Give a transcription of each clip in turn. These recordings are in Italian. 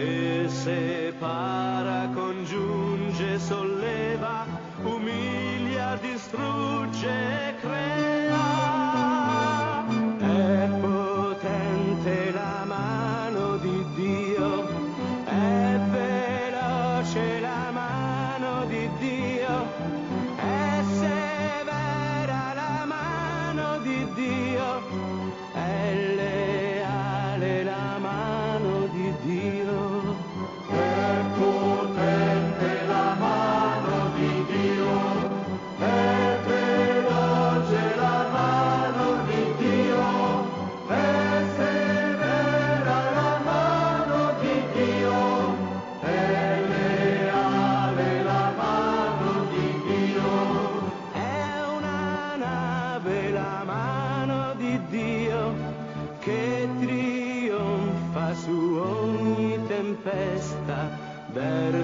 ese Padre.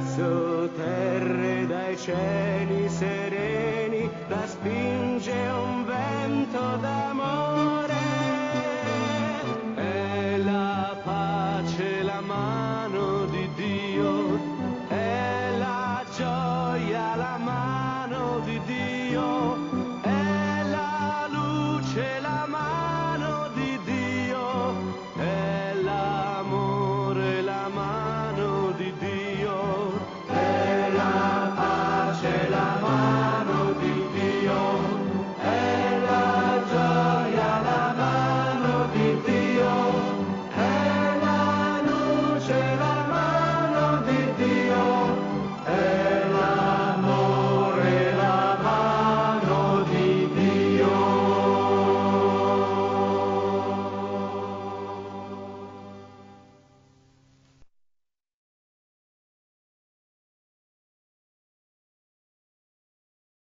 palazzo, terre dai cieli sereni, la spinge un vento da